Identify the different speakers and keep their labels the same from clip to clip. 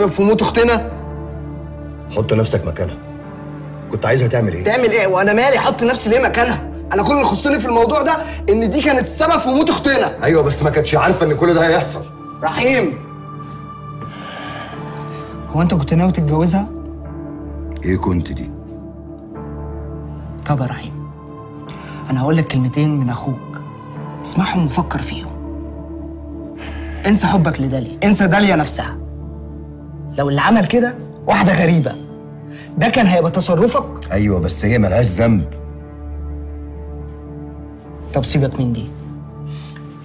Speaker 1: في موت اختنا؟
Speaker 2: حط نفسك مكانها. كنت عايزها تعمل إيه؟
Speaker 1: تعمل إيه؟ وأنا مالي أحط نفسي ليه مكانها؟ أنا كل اللي يخصني في الموضوع ده ان دي كانت السبب في موت اختنا.
Speaker 2: أيوه بس ما كانتش عارفة ان كل ده هيحصل.
Speaker 1: رحيم! هو انت كنت ناوي تتجوزها؟
Speaker 2: إيه كنت دي؟
Speaker 1: طب يا رحيم أنا هقول لك كلمتين من أخوك. اسمعهم وفكر فيهم. انسى حبك لداليا انسى داليا نفسها. لو اللي عمل كده واحدة غريبة. ده كان هيبقى تصرفك؟
Speaker 2: أيوه بس هي ملهاش ذنب.
Speaker 1: طب سيبك من دي.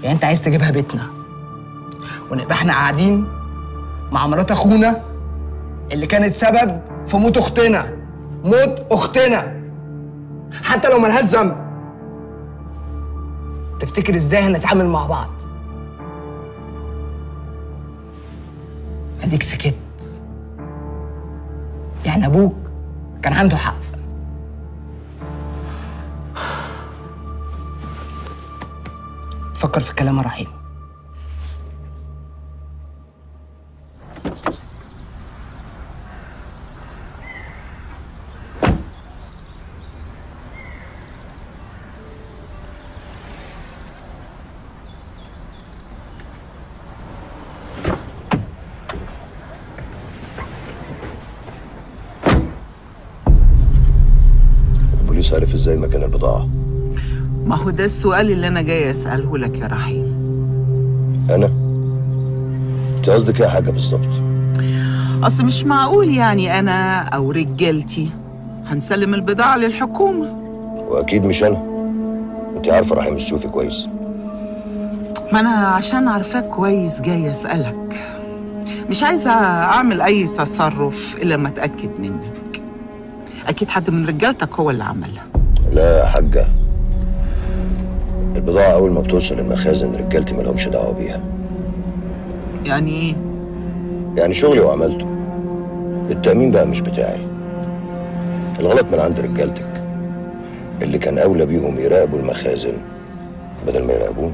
Speaker 1: يعني أنت عايز تجيبها بيتنا. ونبقى إحنا قاعدين مع مرات أخونا اللي كانت سبب في موت أختنا. موت أختنا. حتى لو ملهاش ذنب. تفتكر إزاي هنتعامل مع بعض؟ أديك سكت. يعني أبوك كان عنده حق. فكر في الكلام رحيم
Speaker 2: البوليس عرف إزاي مكان البضاعة؟
Speaker 3: ما هو ده السؤال اللي أنا جاي أسأله لك يا رحيم.
Speaker 2: أنا؟ أنت قصدك يا حاجة بالظبط؟
Speaker 3: أصل مش معقول يعني أنا أو رجالتي هنسلم البضاعة للحكومة.
Speaker 2: وأكيد مش أنا. أنت عارفة رحيم السوفي كويس.
Speaker 3: ما أنا عشان عارفاك كويس جاي أسألك. مش عايزة أعمل أي تصرف إلا ما أتأكد منك. أكيد حد من رجالتك هو اللي عملها.
Speaker 2: لا يا حاجة. البضاعة أول ما بتوصل المخازن رجالتي مالهمش دعوة بيها.
Speaker 3: يعني إيه؟
Speaker 2: يعني شغلي وعملته. التأمين بقى مش بتاعي. الغلط من عند رجالتك. اللي كان أولى بيهم يراقبوا المخازن بدل ما يراقبوني.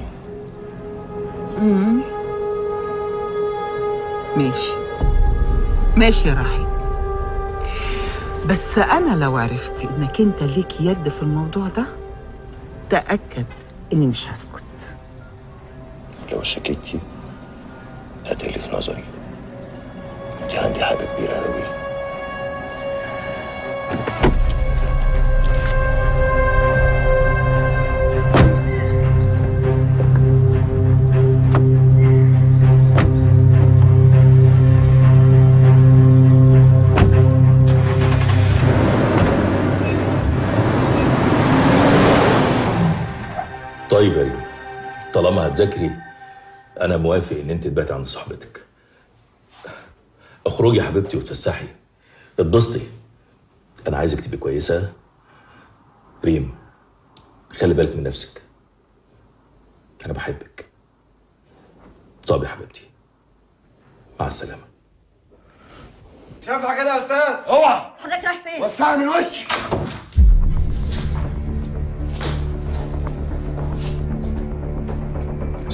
Speaker 3: ماشي. ماشي يا رحيم. بس أنا لو عرفت إنك أنت ليك يد في الموضوع ده تأكد إني مش هسكت.
Speaker 2: لو سكتي هتقلي في نظري. أنت عندي حاجة كبيرة أوي.
Speaker 4: طيب يا ريم طالما هتذاكري أنا موافق إن أنت تباتي عند صاحبتك. اخرجي يا حبيبتي وتفسحي. اتبسطي. أنا عايزك تبقي كويسة. ريم خلي بالك من نفسك. أنا بحبك. طب يا حبيبتي مع السلامة.
Speaker 5: مش هينفع كده يا أستاذ؟ اوعى.
Speaker 6: حضرتك رايح فين؟
Speaker 5: وسعني من وشي.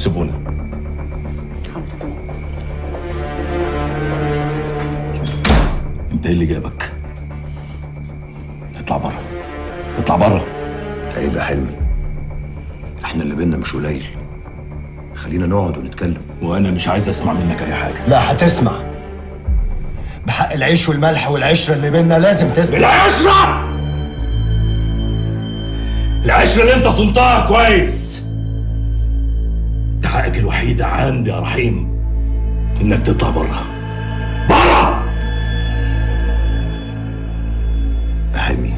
Speaker 4: سيبونا انت إيه اللي جابك؟ اطلع بره. اطلع بره.
Speaker 2: هيبقى حلمي. إحنا اللي بينا مش قليل. خلينا نقعد ونتكلم.
Speaker 4: وأنا مش عايز اسمع منك اي حاجة.
Speaker 2: لا هتسمع. بحق العيش والملح والعشرة اللي بينا لازم تسمع.
Speaker 4: العشرة! العشرة اللي انت صنتها كويس. انت حقك الوحيد عندي يا رحيم إنك تطلع بره بره
Speaker 2: يا حلمي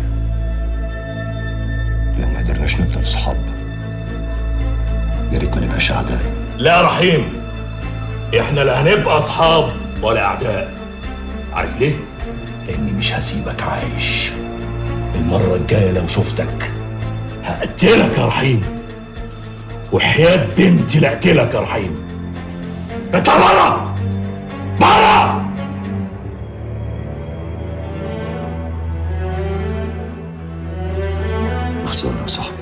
Speaker 2: لو ما قدرناش نفضل اصحاب يا ريت ما نبقاش اعداء
Speaker 4: لا يا رحيم إحنا لا هنبقى أصحاب ولا أعداء. عارف ليه؟ لأني مش هسيبك عايش. المرة الجاية لو شفتك هقتلك يا رحيم. وحياة بنتي لاقتلك يا رحيم اطلع بره بره
Speaker 2: يا خسارة يا صاحبي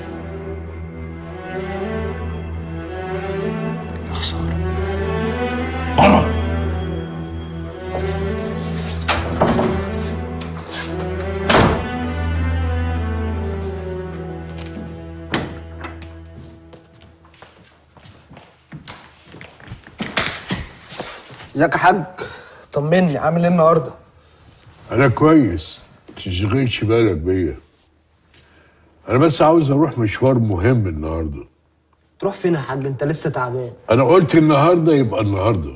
Speaker 1: ازيك يا حاج؟ طمني عامل إيه النهارده؟
Speaker 6: أنا كويس. تشغلش بالك بيا. أنا بس عاوز أروح مشوار مهم النهارده.
Speaker 1: تروح فين يا حاج؟ انت لسه تعبان.
Speaker 6: أنا قلت النهارده يبقى النهارده.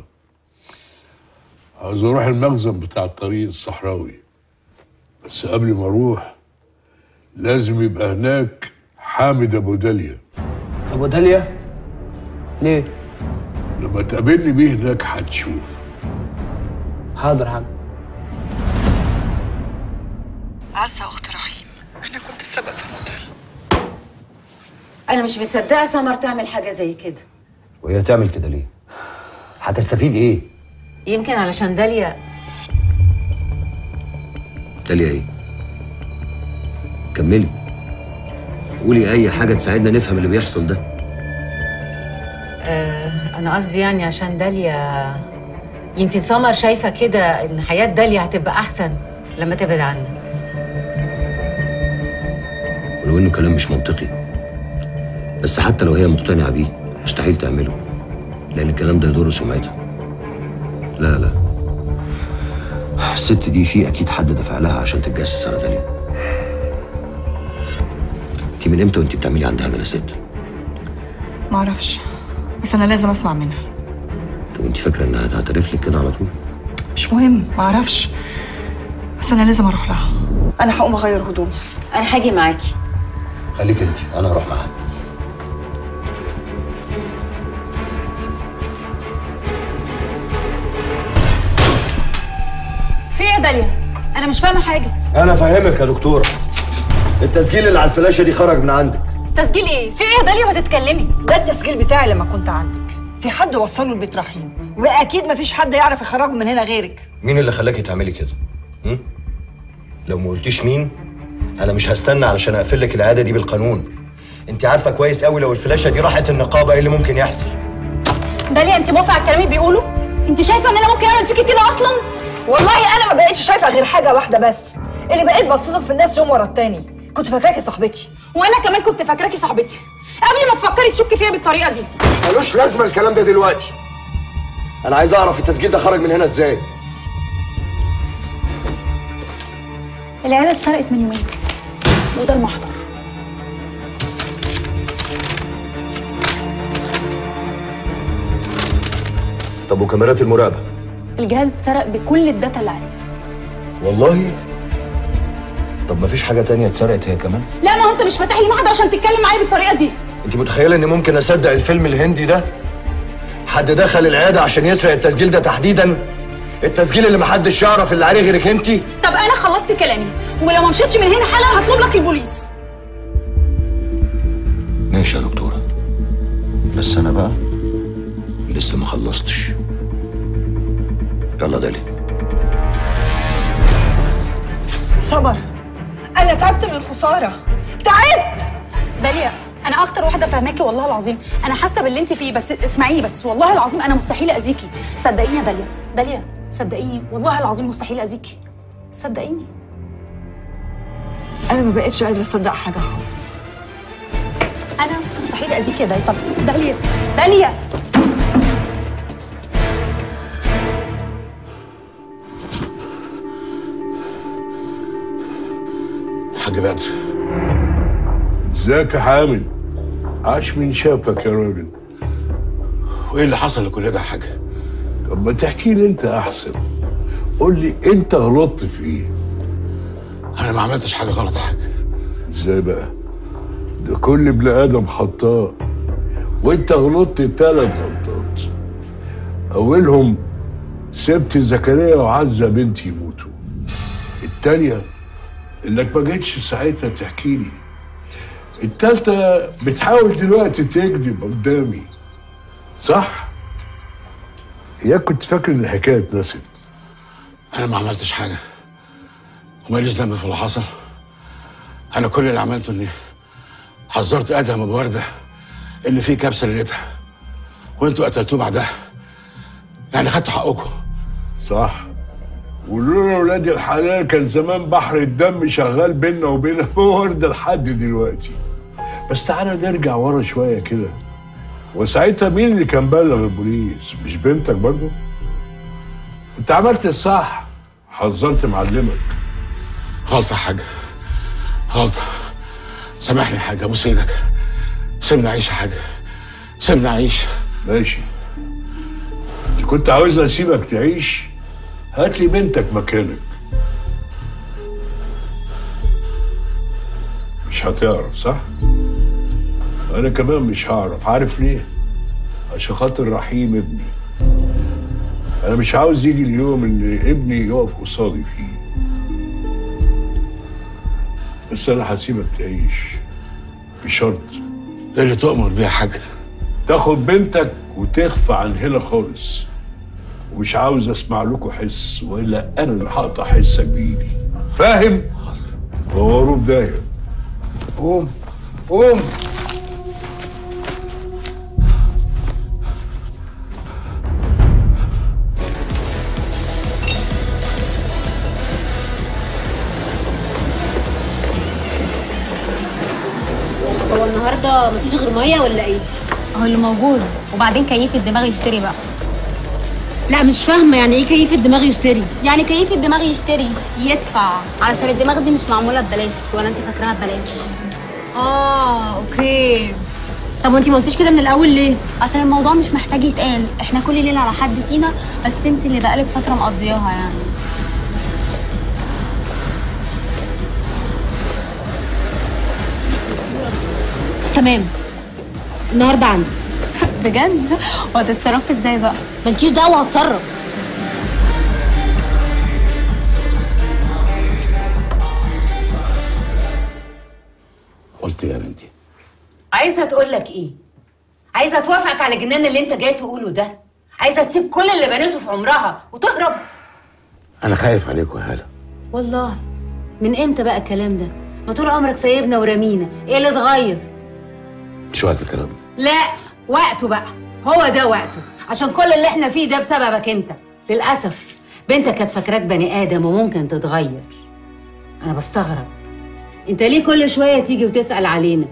Speaker 6: عاوز أروح المخزن بتاع الطريق الصحراوي. بس قبل ما أروح لازم يبقى هناك حامد ابو داليا.
Speaker 1: ابو داليا؟ ليه؟
Speaker 6: لما تقابلني بيه هناك هتشوف.
Speaker 1: حاضر يا حاج.
Speaker 7: عزة أخت رحيم. أنا كنت السبب في موتها
Speaker 8: أنا مش مصدقة سمر تعمل حاجة زي كده.
Speaker 2: وهي تعمل كده ليه؟ هتستفيد إيه؟
Speaker 8: يمكن علشان داليا.
Speaker 2: داليا إيه؟ كملي. قولي أي حاجة تساعدنا نفهم اللي بيحصل ده.
Speaker 8: آه أنا قصدي يعني عشان داليا يمكن سمر شايفة كده إن حياة داليا هتبقى أحسن لما تبعد عنها
Speaker 2: ولو إنه كلام مش منطقي. بس حتى لو هي مقتنعة بيه مستحيل تعمله لأن الكلام ده يضر سمعتها. لا لا. الست دي في أكيد حد دفع لها عشان تتجسس على داليا. انت من إمتى وانت بتعملي عندها جلسات؟
Speaker 7: معرفش بس أنا لازم أسمع منها.
Speaker 2: طب أنت فاكرة إنها هتعترف لك كده على طول؟
Speaker 7: مش مهم معرفش بس أنا لازم أروح لها. أنا هقوم أغير هدومي
Speaker 8: أنا هاجي معاكي.
Speaker 2: خليك انت أنا هروح معاها.
Speaker 9: في إيه يا داليا؟ أنا مش فاهمة حاجة.
Speaker 2: أنا فاهمك يا دكتورة. التسجيل اللي على الفلاشة دي خرج من عندك.
Speaker 9: تسجيل إيه؟ في إيه يا داليا ما تتكلمي؟
Speaker 10: ده التسجيل بتاعي لما كنت عندك في حد وصله لبيت رحيم وأكيد مفيش حد يعرف يخرجه من هنا غيرك
Speaker 2: مين اللي خلاكي تعملي كده هم؟ لو ما قلتيش مين أنا مش هستنى علشان أقفل لك العادة دي بالقانون أنت عارفة كويس قوي لو الفلاشة دي راحت النقابة إيه اللي ممكن يحصل
Speaker 9: داليا أنت موافقه على الكلام اللي بيقوله؟ أنت شايفة إن أنا ممكن أعمل فيكي كده أصلا؟
Speaker 10: والله أنا ما بقتش شايفة غير حاجة واحدة بس اللي بقيت بتصدم في الناس يوم ورا التاني كنت فاكراكي صاحبتي
Speaker 9: وأنا كمان كنت فاكراكي صاحبتي. قبل ما تفكري تشكي فيا بالطريقة دي.
Speaker 2: ملوش لازمة الكلام ده دلوقتي. أنا عايز أعرف التسجيل ده خرج من هنا إزاي.
Speaker 9: العيادة اتسرقت من يومين. وده المحضر.
Speaker 2: طب وكاميرات المراقبة؟
Speaker 9: الجهاز اتسرق بكل الداتا اللي عليه.
Speaker 2: والله؟ طب مفيش حاجة تانية اتسرقت هي كمان؟
Speaker 9: لا ما هو انت مش فاتح لي محضر عشان تتكلم معايا بالطريقة دي.
Speaker 2: انت متخيلة اني ممكن اصدق الفيلم الهندي ده؟ حد دخل العيادة عشان يسرق التسجيل ده تحديدا؟ التسجيل اللي محدش يعرف اللي عليه غيرك انت؟
Speaker 9: طب أنا خلصت كلامي ولو ما مشيتش من هنا حالا هطلب لك البوليس.
Speaker 2: ماشي يا دكتورة. بس أنا بقى لسه ما خلصتش. يلا دالي.
Speaker 10: صبر. أنا تعبت من الخسارة. تعبت!
Speaker 9: داليا أنا أكتر واحدة فاهماكي والله العظيم. أنا حاسة باللي انت فيه بس اسمعيني بس. والله العظيم أنا مستحيل أذيكي. صدقيني يا داليا. داليا صدقيني. والله العظيم مستحيل أذيكي. صدقيني.
Speaker 10: أنا ما بقتش قادرة أصدق حاجة خالص.
Speaker 9: أنا مستحيل أذيكي يا داليا. طب داليا داليا!
Speaker 4: حاج بدر
Speaker 6: ازيك يا حامد عاش من شافك يا راجل.
Speaker 4: وإيه اللي حصل لكل ده يا حاج؟
Speaker 6: طب ما تحكي لي أنت أحسن. قول لي أنت غلطت في إيه؟
Speaker 4: أنا ما عملتش حاجة غلط يا حاج.
Speaker 6: إزاي بقى؟ ده كل ابن آدم خطاء. وأنت غلطت ثلاث غلطات. أولهم سبت زكريا وعزة بنتي يموتوا. التانية إنك ما جيتش ساعتها تحكي لي. التالتة بتحاول دلوقتي تكذب قدامي. صح؟ يا كنت فاكر إن الحكاية اتنست.
Speaker 4: أنا ما عملتش حاجة. وماليش ذنب في اللي حصل؟ أنا كل اللي عملته إني حذرت أدهم ابو ورده إن في كبسة ليلتها وأنتوا قتلتوه بعدها. يعني خدتوا حقكم.
Speaker 6: صح. ولولا ولاد الحلال كان زمان بحر الدم شغال بينا وبين ابو ورده لحد دلوقتي. بس تعالى نرجع ورا شوية كده. وساعتها مين اللي كان بلغ البوليس؟ مش بنتك برضو؟ انت عملت الصح. حذرت معلمك.
Speaker 11: غلطة يا حاج غلطة. سامحني يا حاج ابوس إيدك سيبني أعيش يا حاج سيبني أعيش.
Speaker 6: ماشي. انت كنت عاوزني أسيبك تعيش؟ هات لي بنتك مكانك. مش هتعرف صح؟ أنا كمان مش هعرف. عارف ليه؟ عشان خاطر رحيم ابني. أنا مش عاوز يجي اليوم إن ابني يقف قصادي فيه. بس أنا هسيبك تعيش. بشرط.
Speaker 11: اللي تؤمر بيه يا حاج
Speaker 6: تاخد بنتك وتخفى عن هنا خالص. ومش عاوز أسمع لكم حس وإلا أنا اللي هقطع حسك بإيدي. فاهم؟ دوروا في داهيه
Speaker 1: قوم قوم.
Speaker 12: هو النهارده مفيش غير مية ولا إيه؟
Speaker 9: هو اللي موجود. وبعدين كيف الدماغ يشتري بقى؟
Speaker 12: لا مش فاهمة يعني إيه كيف الدماغ يشتري؟
Speaker 9: يعني كيف الدماغ يشتري؟ يدفع. علشان الدماغ دي مش معمولة ببلاش ولا أنت فاكراها ببلاش.
Speaker 12: آه أوكي. طب وانتي ما قلتيش كده من الأول ليه؟
Speaker 9: عشان الموضوع مش محتاج يتقال. إحنا كل ليلة على حد فينا بس أنت اللي بقالك فترة مقضياها يعني.
Speaker 12: تمام. النهارده عندي.
Speaker 9: بجد؟ وهتتصرفي إزاي بقى؟
Speaker 12: مالكيش دعوة هتصرف.
Speaker 11: قلت إيه يا بنتي؟
Speaker 8: عايزة تقول لك إيه؟ عايزة توافقك على الجنان اللي أنت جاي تقوله ده؟ عايزة تسيب كل اللي بنيته في عمرها وتهرب؟
Speaker 11: أنا خايف عليكم يا هالة.
Speaker 8: والله. من إمتى بقى الكلام ده؟ ما طول عمرك سايبنا ورمينا. إيه اللي اتغير؟
Speaker 11: مش وقت الكلام ده.
Speaker 8: لا. وقته بقى هو ده وقته. عشان كل اللي إحنا فيه ده بسببك انت. للأسف بنتك كانت فاكراك بني آدم وممكن تتغير. أنا بستغرب. انت ليه كل شوية تيجي وتسأل علينا؟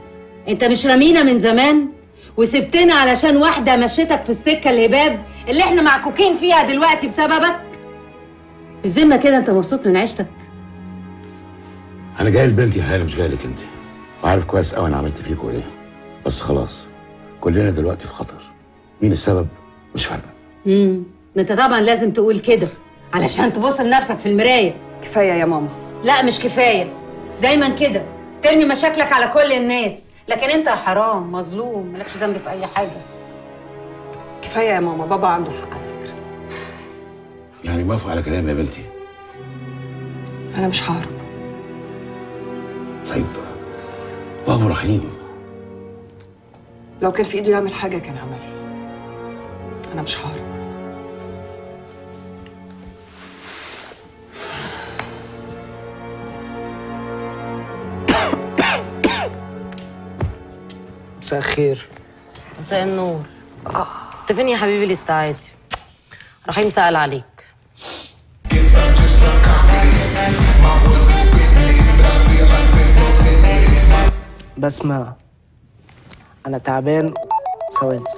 Speaker 8: انت مش رمينا من زمان؟ وسبتنا علشان واحدة مشيتك في السكة الهباب اللي إحنا معكوكين فيها دلوقتي بسببك؟ بالذمة كده انت مبسوط من عيشتك؟
Speaker 11: أنا جاي لبنتي يا هالة مش جاي لك أنت. وعارف كويس قوي أنا عملت فيكوا إيه. بس خلاص. كلنا دلوقتي في خطر. مين السبب؟ مش فارقه
Speaker 8: امم ما انت طبعا لازم تقول كده علشان تبص لنفسك في المراية.
Speaker 7: كفاية يا ماما.
Speaker 8: لا مش كفاية. دايما كده. ترمي مشاكلك على كل الناس. لكن انت يا حرام مظلوم مالكش ذنب في أي حاجة.
Speaker 7: كفاية يا ماما. بابا عنده حق على فكرة.
Speaker 11: يعني موافق على كلامي يا بنتي؟
Speaker 7: أنا مش ههرب
Speaker 11: طيب بابا رحيم
Speaker 7: لو كان في إيده يعمل حاجة كان عملها. أنا مش ههرب
Speaker 1: مساء الخير.
Speaker 13: مساء النور. انت فين يا حبيبي الاستعادي رحيم سأل عليك.
Speaker 1: بسمة. أنا تعبان. ثواني.